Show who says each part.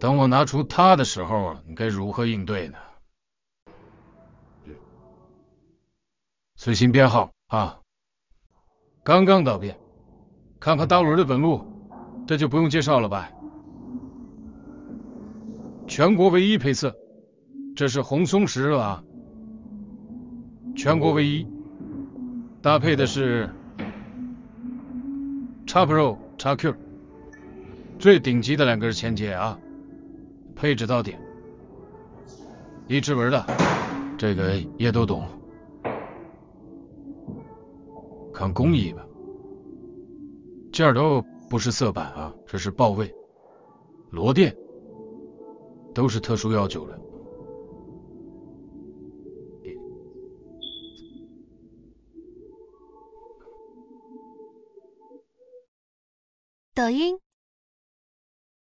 Speaker 1: 等我拿出它的时候，你该如何应对呢？随心编号啊，刚刚到店，看看大轮的本路，这就不用介绍了吧？全国唯一配色，这是红松石啊，全国唯一，搭配的是 x Pro x Q，最顶级的两根前接啊，配置到顶，一指纹的，这个也都懂。看工艺吧，件都不是色板啊，这是报位，螺钿都是特殊要求的。
Speaker 2: 抖音。